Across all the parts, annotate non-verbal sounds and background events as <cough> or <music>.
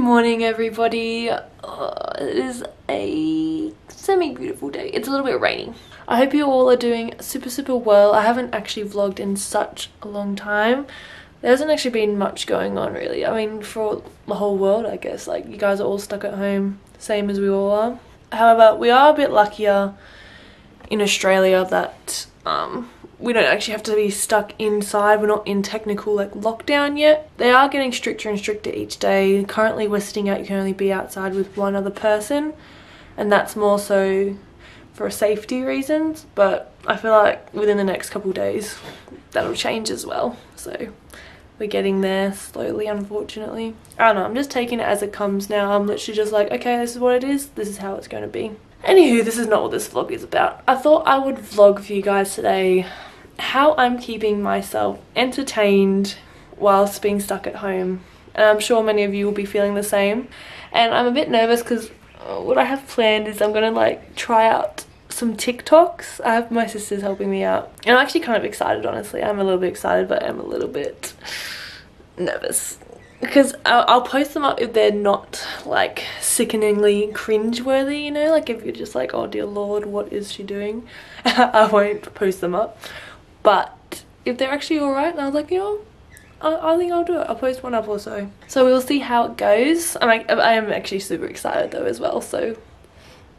morning everybody. Uh, it is a semi-beautiful day. It's a little bit rainy. I hope you all are doing super super well. I haven't actually vlogged in such a long time. There hasn't actually been much going on really. I mean for the whole world I guess. Like you guys are all stuck at home, same as we all are. However, we are a bit luckier in Australia that um, we don't actually have to be stuck inside. We're not in technical like lockdown yet. They are getting stricter and stricter each day. Currently we're sitting out, you can only be outside with one other person and that's more so for safety reasons but I feel like within the next couple days that'll change as well so we're getting there slowly unfortunately. I don't know, I'm just taking it as it comes now. I'm literally just like okay this is what it is, this is how it's going to be. Anywho, this is not what this vlog is about. I thought I would vlog for you guys today how I'm keeping myself entertained whilst being stuck at home. And I'm sure many of you will be feeling the same. And I'm a bit nervous because uh, what I have planned is I'm gonna like try out some TikToks. I have my sisters helping me out. And I'm actually kind of excited, honestly. I'm a little bit excited, but I'm a little bit nervous. Because I'll, I'll post them up if they're not like sickeningly cringe-worthy, you know? Like if you're just like, oh dear lord, what is she doing? <laughs> I won't post them up. But if they're actually alright, I was like, you know, I, I, think I'll do it. I'll post one up or so. So we'll see how it goes. I'm, like, I am actually super excited though as well, so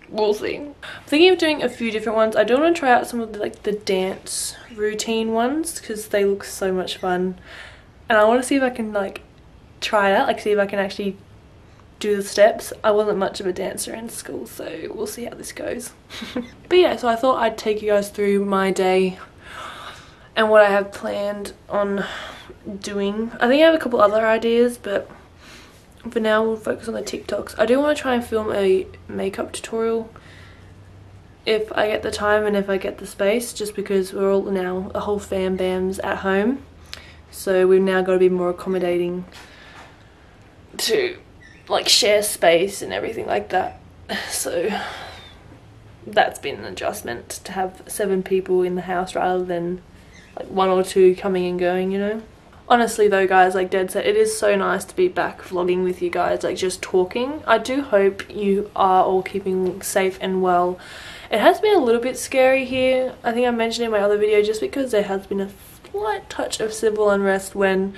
we'll see. I'm thinking of doing a few different ones. I do want to try out some of the, like the dance routine ones because they look so much fun. And I want to see if I can like try it out, like see if I can actually do the steps. I wasn't much of a dancer in school, so we'll see how this goes. <laughs> but yeah, so I thought I'd take you guys through my day and what I have planned on doing. I think I have a couple other ideas, but for now we'll focus on the TikToks. I do want to try and film a makeup tutorial if I get the time and if I get the space, just because we're all now, a whole fam bam's at home. So we've now got to be more accommodating to like share space and everything like that. <sighs> So that's been an adjustment to have seven people in the house rather than like one or two coming and going, you know? Honestly though guys, like dead set, it is so nice to be back vlogging with you guys, like just talking. I do hope you are all keeping safe and well. It has been a little bit scary here. I think I mentioned in my other video just because there has been a slight touch of civil unrest when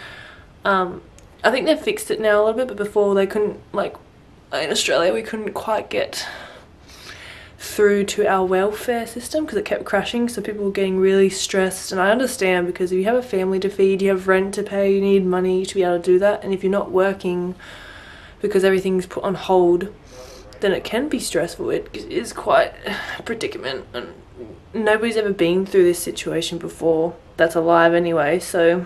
um, I think they've fixed it now a little bit but before they couldn't like in Australia we couldn't quite get through to our welfare system because it kept crashing so people were getting really stressed. And I understand because if you have a family to feed you have rent to pay you need money to be able to do that. And if you're not working because everything's put on hold then it can be stressful. It is quite a <sighs> predicament and nobody's ever been through this situation before that's alive anyway. So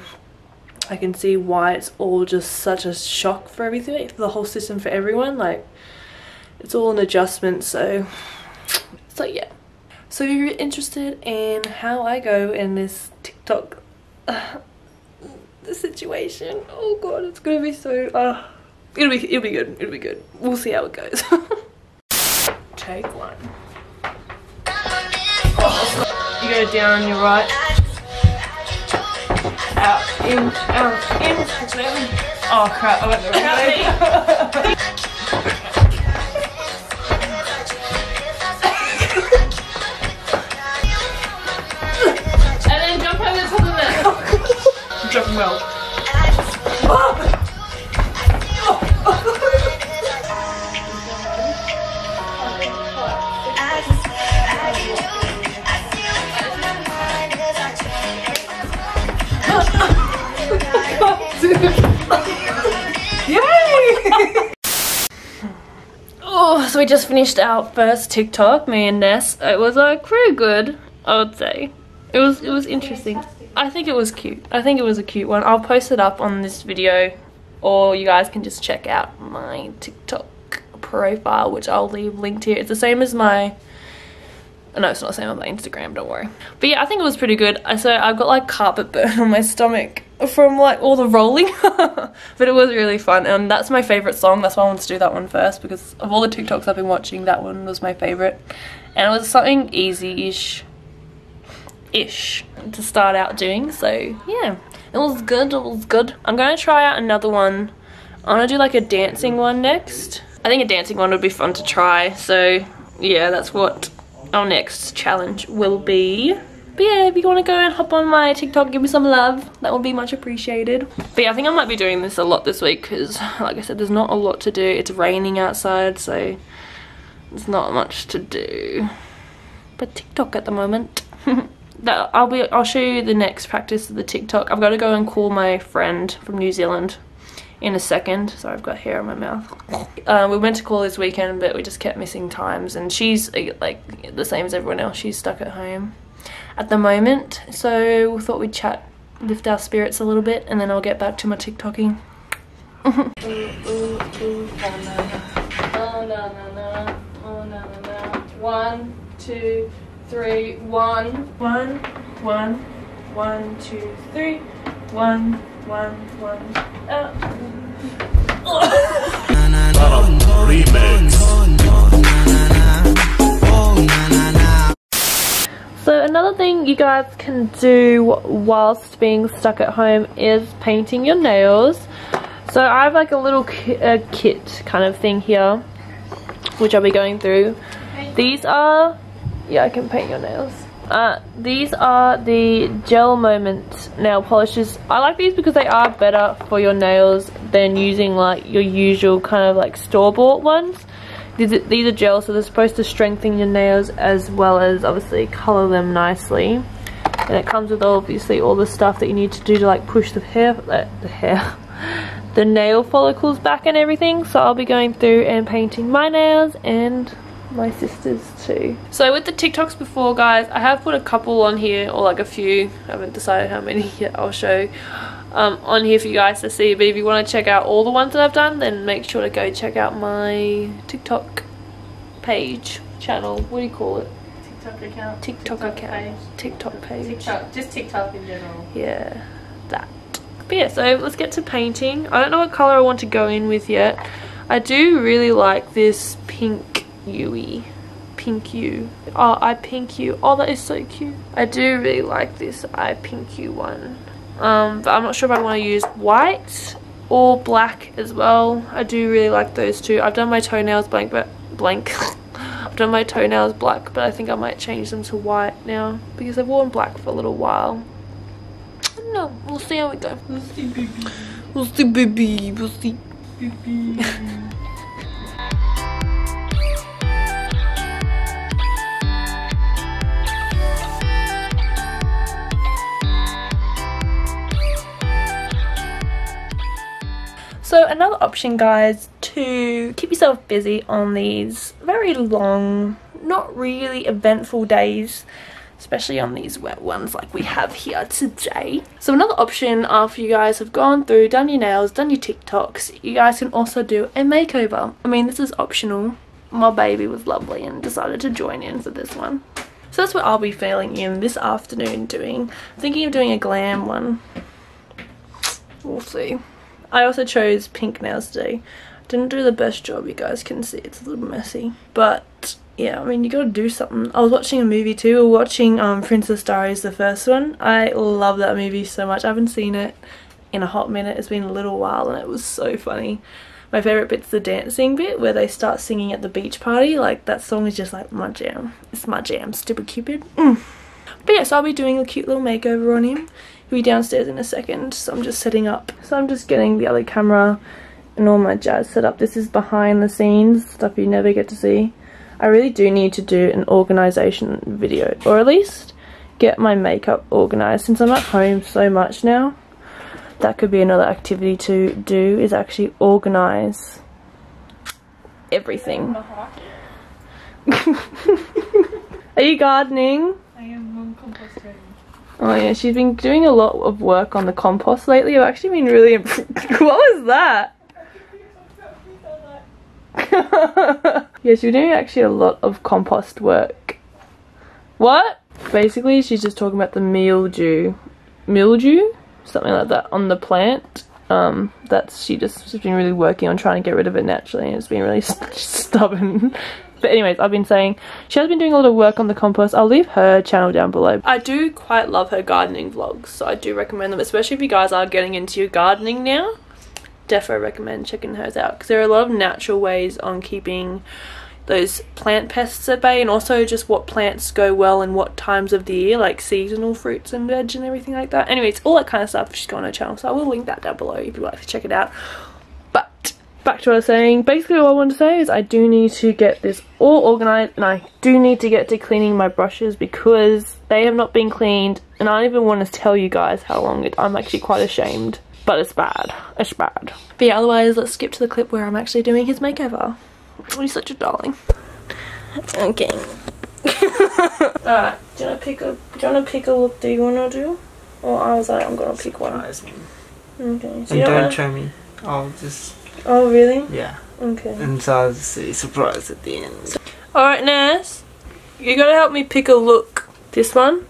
I can see why it's all just such a shock for everything for the whole system for everyone. Like it's all an adjustment so so yeah. So if you're interested in how I go in this TikTok <sighs> uh, situation oh god it's gonna be so uh, it'll be it'll be good it'll be good. We'll see how it goes. <laughs> Take one. Oh, you go down on your right. Out in out in. Oh crap I went the wrong way <laughs> jumping well. <laughs> oh, so we just finished our first TikTok, me and Ness. It was like pretty good, I would say. It was it was interesting. I think it was cute. I think it was a cute one. I'll post it up on this video or you guys can just check out my TikTok profile which I'll leave linked here. It's the same as my no it's not the same on my Instagram don't worry but yeah I think it was pretty good so I've got like carpet burn on my stomach from like all the rolling <laughs> but it was really fun and that's my favorite song that's why I wanted to do that one first because of all the TikToks I've been watching that one was my favorite and it was something easy-ish ish to start out doing so yeah it was good it was good i'm to try out another one I want to do like a dancing one next. I think a dancing one would be fun to try. So yeah, that's what our next challenge will be. But yeah, if you want to go and hop on my TikTok, give me some love. That would be much appreciated. But yeah, I think I might be doing this a lot this week because, like I said, there's not a lot to do. It's raining outside, so there's not much to do. But TikTok at the moment. <laughs> that I'll be I'll show you the next practice of the TikTok. I've got to go and call my friend from New Zealand in a second. Sorry, I've got hair on my mouth. Uh, we went to call this weekend, but we just kept missing times. And she's like the same as everyone else. She's stuck at home at the moment. So we thought we'd chat, lift our spirits a little bit, and then I'll get back to my TikToking. <laughs> One, two, three, one, one, one, one, two, three, one, one, one, out. So another thing you guys can do whilst being stuck at home is painting your nails. So I have like a little ki a kit kind of thing here, which I'll be going through. These are yeah, I can paint your nails. Uh, these are the Gel Moment nail polishes. I like these because they are better for your nails than using like your usual kind of like store-bought ones. These are, these are gel, so they're supposed to strengthen your nails as well as obviously color them nicely. And it comes with obviously all the stuff that you need to do to like push the hair, uh, the hair, <laughs> the nail follicles back and everything. So I'll be going through and painting my nails and my sisters too. So with the TikToks before guys, I have put a couple on here or like a few, I haven't decided how many yet I'll show um, on here for you guys to see but if you want to check out all the ones that I've done then make sure to go check out my TikTok page, channel, what do you call it? TikTok account. TikTok, TikTok account. Page. TikTok page. TikTok, just TikTok in general. Yeah, that. But yeah, so let's get to painting. I don't know what colour I want to go in with yet. I do really like this pink Yui. Pink you. Oh, I pink you. Oh, that is so cute. I do really like this I pink you one. Um, but I'm not sure if I want to use white or black as well. I do really like those two. I've done my toenails blank, but blank. <laughs> I've done my toenails black, but I think I might change them to white now because I've worn black for a little while. No, we'll see how we go. We'll see, baby. We'll see, baby. We'll see. Baby. Another option guys to keep yourself busy on these very long, not really eventful days especially on these wet ones like we have here today. So another option after you guys have gone through, done your nails, done your TikToks, you guys can also do a makeover. I mean this is optional. My baby was lovely and decided to join in for this one. So that's what I'll be feeling in this afternoon doing. Thinking of doing a glam one. We'll see. I also chose pink nails today. Didn't do the best job, you guys can see it's a little messy. But yeah, I mean you gotta do something. I was watching a movie too, we watching um, Princess Diaries, the first one. I love that movie so much. I haven't seen it in a hot minute. It's been a little while and it was so funny. My favourite bit's the dancing bit where they start singing at the beach party. Like that song is just like my jam. It's my jam, Stupid Cupid. Mm. But yeah, so I'll be doing a cute little makeover on him. He'll be downstairs in a second, so I'm just setting up. So I'm just getting the other camera and all my jazz set up. This is behind the scenes, stuff you never get to see. I really do need to do an organisation video, or at least get my makeup organised since I'm at home so much now. That could be another activity to do, is actually organise everything. <laughs> Are you gardening? I am composting. Oh yeah, she's been doing a lot of work on the compost lately. I've actually been really <laughs> What was that? <laughs> yeah, she's doing actually a lot of compost work. What? Basically, she's just talking about the mildew. Mildew? Something like that on the plant. Um, that's, she just has been really working on trying to get rid of it naturally and it's been really st <laughs> stubborn. But anyways, I've been saying she has been doing a lot of work on the compost. I'll leave her channel down below. I do quite love her gardening vlogs, so I do recommend them, especially if you guys are getting into your gardening now. defo recommend checking hers out because there are a lot of natural ways on keeping those plant pests at bay and also just what plants go well in what times of the year like seasonal fruits and veg and everything like that. Anyways all that kind of stuff she's got on her channel so i will link that down below if you'd like to check it out. But back to what i was saying basically all i want to say is i do need to get this all organized and i do need to get to cleaning my brushes because they have not been cleaned and i don't even want to tell you guys how long it i'm actually quite ashamed but it's bad it's bad. But yeah otherwise let's skip to the clip where i'm actually doing his makeover He's such a darling. Okay. <laughs> Alright, do you wanna pick a do you wanna pick a look that you wanna do? Or I was like, I'm gonna pick one. Surprise me. Okay. So And don't don't wanna- show me. I'll just Oh really? yeah. Okay. And so I'll just say surprise at the end. Alright, Ness. You gotta help me pick a look. This one?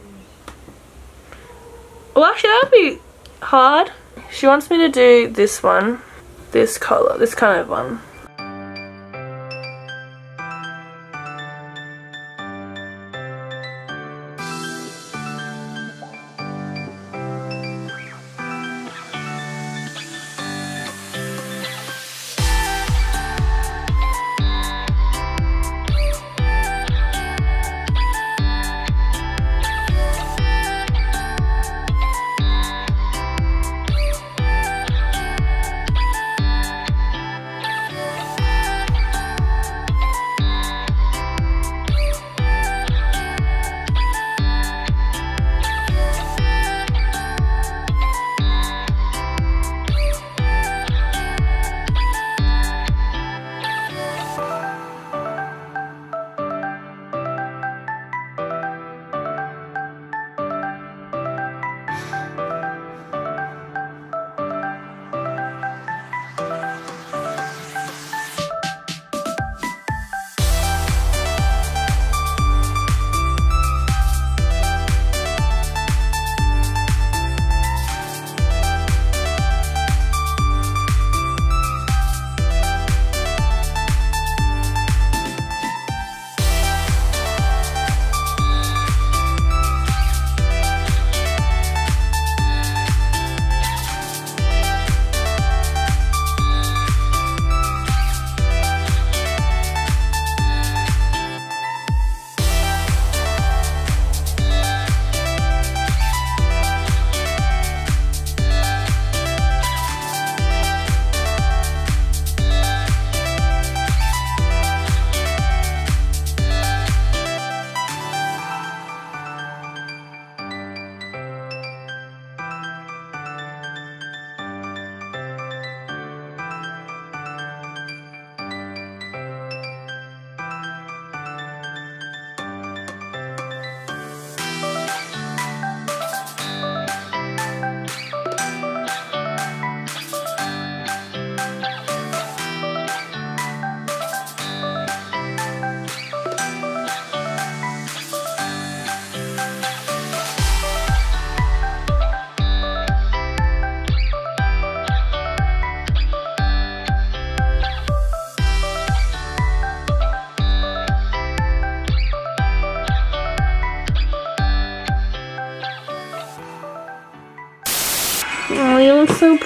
Well actually that'd be hard. She wants me to do this one. This colour, this kind of one.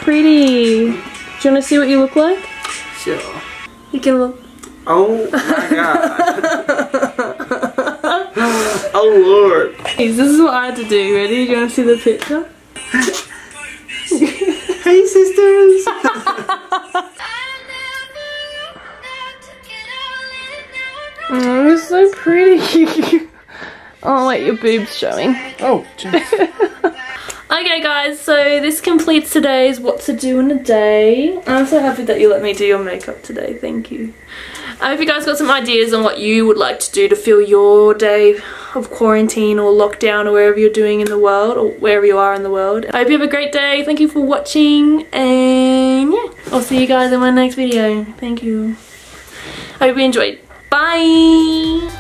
Pretty. Do you want to see what you look like? Sure. You can look. Oh my god. <laughs> oh lord. This is what I had to do. Ready? Do you want to see the picture? <laughs> Hey sisters. <laughs> Mm, oh, you're so pretty. oh, wait, your boob's showing. oh jeez. Okay guys, so this completes today's what to do in a day. I'm so happy that you let me do your makeup today, thank you. I hope you guys got some ideas on what you would like to do to fill your day of quarantine or lockdown or wherever you're doing in the world or wherever you are in the world. I hope you have a great day, thank you for watching and yeah, I'll see you guys in my next video. Thank you. I hope you enjoyed. Bye!